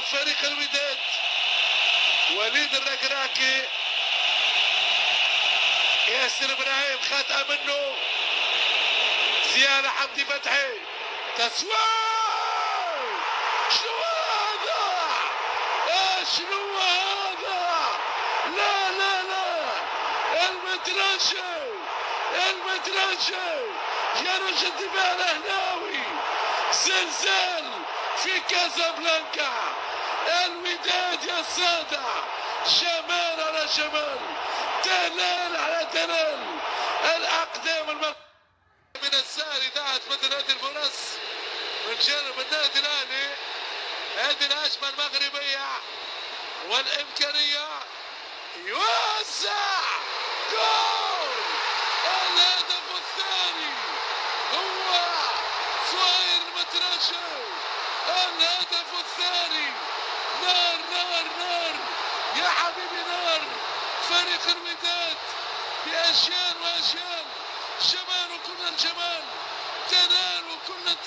فريق الوداد وليد الركراكي ياسر إبراهيم خطأ منه زيادة حمدي فتحي تسويق شنو هذا؟ آه، شنو هذا؟ لا لا لا المترشي المترشي يا رجل دفاع الأهلاوي زلزال في كازابلانكا الوداد يا السادة جمال على جمال دلال على دلال الأقدام المغربية من السهل إذاعة مثل هذه الفرص من جانب النادي الأهلي هذه الهجمة المغربية والإمكانية يوزع! الهدف الثاني. نار نار نار. يا حبيبي نار. فريق الوداد بأجيال وأجيال. جمال كل الجمال. تنال كل التنال.